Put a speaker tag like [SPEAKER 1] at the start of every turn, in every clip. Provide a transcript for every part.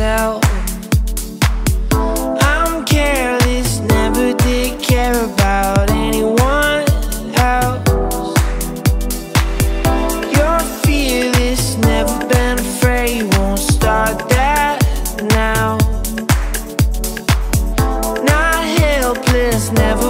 [SPEAKER 1] myself. I'm careless, never did care about anyone else. You're fearless, never been afraid, won't start that now. Not helpless, never.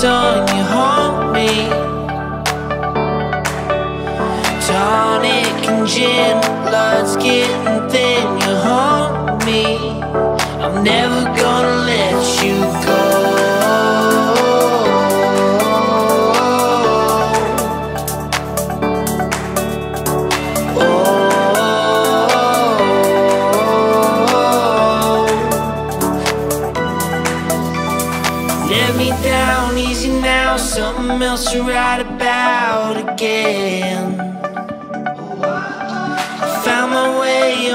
[SPEAKER 1] you, Tonic and gin, blood's getting Let me down easy now, something else to write about again. I found my way